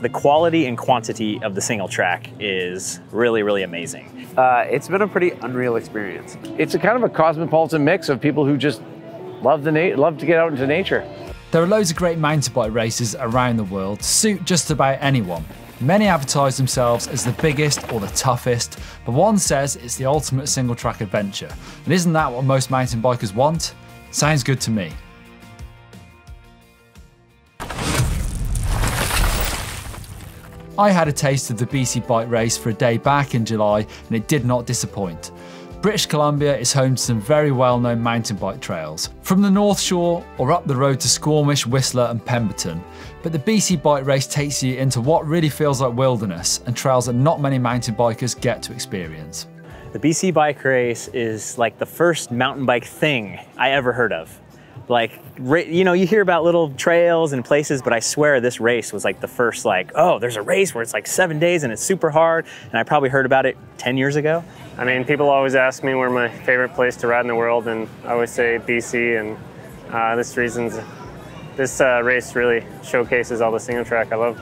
The quality and quantity of the single track is really, really amazing. Uh, it's been a pretty unreal experience. It's a kind of a cosmopolitan mix of people who just love the na- love to get out into nature. There are loads of great mountain bike races around the world to suit just about anyone. Many advertise themselves as the biggest or the toughest, but one says it's the ultimate single track adventure. And isn't that what most mountain bikers want? Sounds good to me. I had a taste of the BC Bike Race for a day back in July and it did not disappoint. British Columbia is home to some very well known mountain bike trails, from the North Shore or up the road to Squamish, Whistler, and Pemberton. But the BC Bike Race takes you into what really feels like wilderness and trails that not many mountain bikers get to experience. The BC Bike Race is like the first mountain bike thing I ever heard of. Like, you know, you hear about little trails and places, but I swear this race was like the first, like, oh, there's a race where it's like seven days and it's super hard. And I probably heard about it 10 years ago. I mean, people always ask me where my favorite place to ride in the world, and I always say BC. And uh, this reasons, this uh, race really showcases all the single track I love.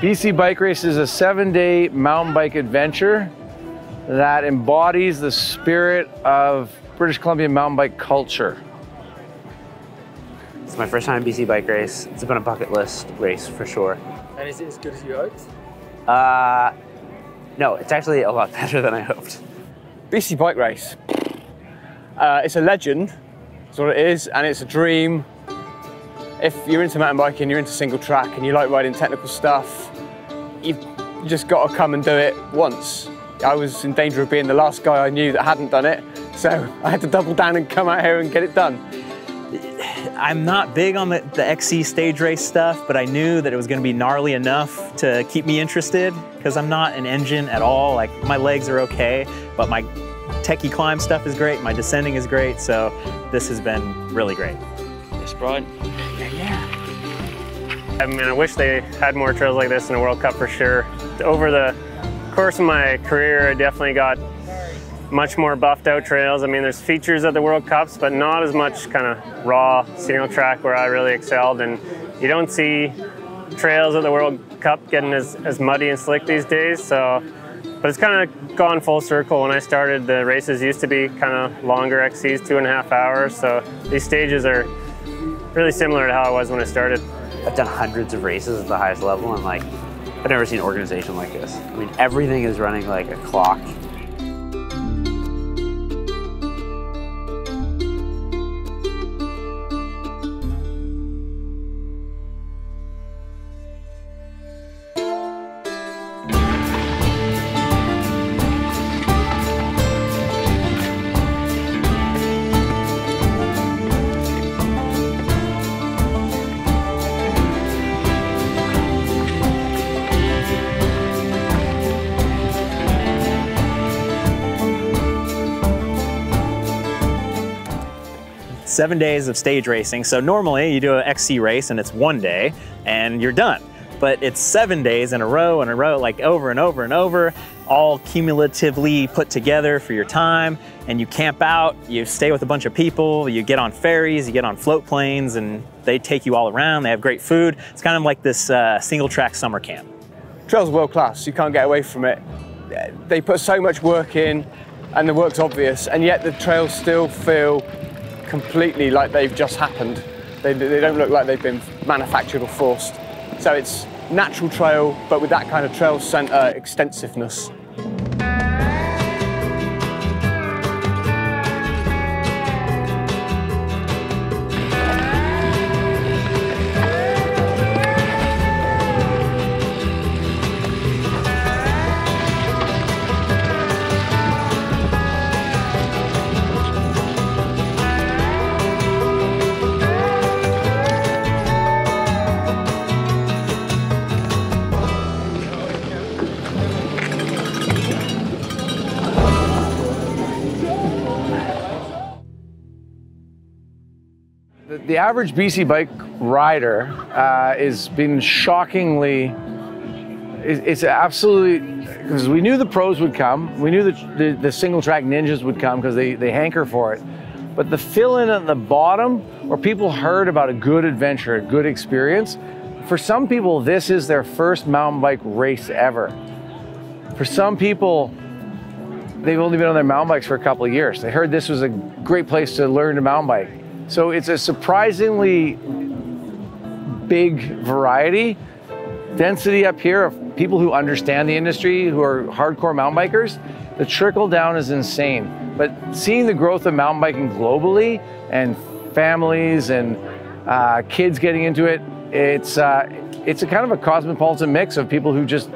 BC Bike Race is a seven day mountain bike adventure that embodies the spirit of British Columbia mountain bike culture. It's my first time BC bike race. It's been a bucket list race for sure. And is it as good as you hoped? Uh, no, it's actually a lot better than I hoped. BC bike race. Uh, it's a legend, that's what it is, and it's a dream. If you're into mountain biking, you're into single track, and you like riding technical stuff, you've just got to come and do it once. I was in danger of being the last guy I knew that hadn't done it, so I had to double down and come out here and get it done. I'm not big on the, the XC stage race stuff, but I knew that it was going to be gnarly enough to keep me interested because I'm not an engine at all. Like my legs are okay, but my techie climb stuff is great. My descending is great. So this has been really great. Yes, Brian. Yeah. Yeah. I mean, I wish they had more trails like this in the World Cup for sure. Over the course of my career, I definitely got much more buffed out trails. I mean, there's features at the World Cups, but not as much kind of raw single track where I really excelled. And you don't see trails at the World Cup getting as, as muddy and slick these days. So, but it's kind of gone full circle. When I started, the races used to be kind of longer XCs, two and a half hours. So these stages are really similar to how it was when I started. I've done hundreds of races at the highest level and like, I've never seen an organization like this. I mean, everything is running like a clock seven days of stage racing. So normally you do an XC race and it's one day and you're done. But it's seven days in a row and a row, like over and over and over, all cumulatively put together for your time. And you camp out, you stay with a bunch of people, you get on ferries, you get on float planes, and they take you all around. They have great food. It's kind of like this uh, single track summer camp. Trail's world class, you can't get away from it. They put so much work in, and the work's obvious, and yet the trails still feel completely like they've just happened. They, they don't look like they've been manufactured or forced. So it's natural trail, but with that kind of trail centre extensiveness. The average BC bike rider uh, is been shockingly. It's absolutely because we knew the pros would come. We knew that the, the single track ninjas would come because they, they hanker for it. But the fill in at the bottom, where people heard about a good adventure, a good experience, for some people, this is their first mountain bike race ever. For some people, they've only been on their mountain bikes for a couple of years. They heard this was a great place to learn to mountain bike. So it's a surprisingly big variety, density up here of people who understand the industry, who are hardcore mountain bikers. The trickle down is insane. But seeing the growth of mountain biking globally and families and uh, kids getting into it, it's uh, it's a kind of a cosmopolitan mix of people who just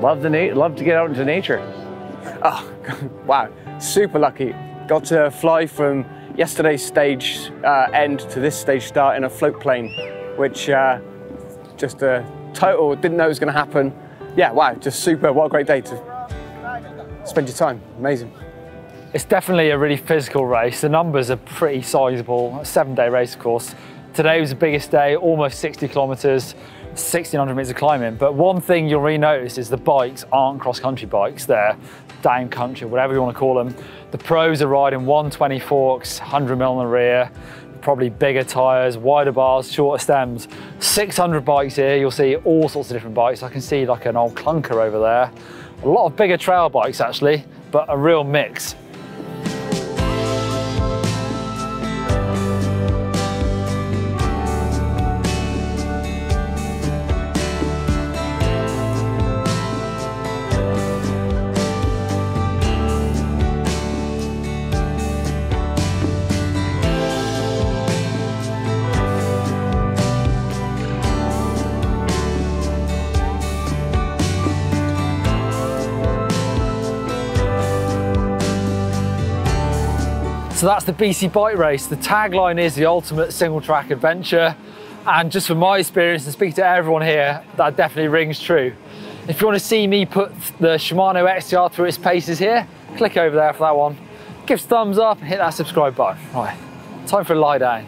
love the love to get out into nature. Oh, wow, super lucky. Got to fly from yesterday's stage uh, end to this stage start in a float plane, which uh, just a total, didn't know it was going to happen. Yeah, wow, just super. What a great day to spend your time. Amazing. It's definitely a really physical race. The numbers are pretty sizable. Seven day race, of course. Today was the biggest day, almost 60 kilometers, 1600 meters of climbing. But one thing you'll really notice is the bikes aren't cross country bikes. They're down country, whatever you want to call them. The pros are riding 120 forks, 100 mil in the rear, probably bigger tires, wider bars, shorter stems. 600 bikes here, you'll see all sorts of different bikes. I can see like an old clunker over there. A lot of bigger trail bikes actually, but a real mix. So that's the BC Bike Race. The tagline is the ultimate single track adventure. And just from my experience and speak to everyone here, that definitely rings true. If you want to see me put the Shimano XTR through its paces here, click over there for that one. Give us thumbs up and hit that subscribe button. Right, time for a lie down.